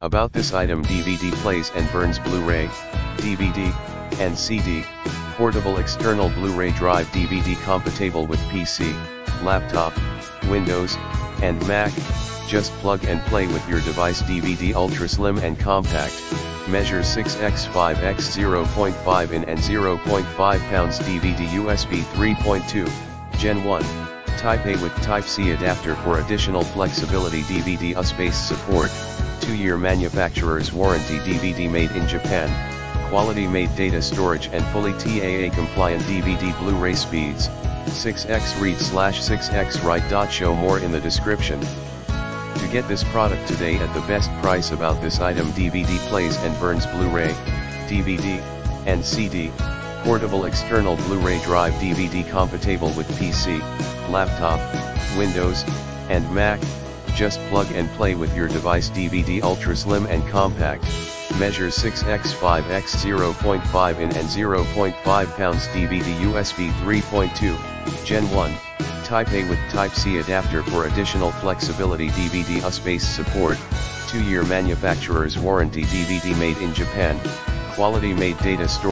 About this item DVD plays and burns Blu-ray, DVD, and CD, portable external Blu-ray drive DVD compatible with PC, laptop, Windows, and Mac, just plug and play with your device DVD ultra slim and compact, measures 6x5x 0.5 in and 0.5 pounds DVD USB 3.2, Gen 1, Type A with Type C adapter for additional flexibility DVD U-Space support, 2-year manufacturer's warranty DVD made in Japan, quality made data storage and fully TAA compliant DVD Blu-ray speeds, 6x read slash 6x write. Show more in the description. To get this product today at the best price about this item DVD plays and burns Blu-ray, DVD, and CD, portable external Blu-ray drive DVD compatible with PC, laptop, Windows, and Mac, just plug and play with your device DVD ultra slim and compact, measures 6x5x 0.5 in and 0.5 pounds DVD USB 3.2, Gen 1, Type A with Type C adapter for additional flexibility DVD U-Space support, 2-year manufacturer's warranty DVD made in Japan, quality made data storage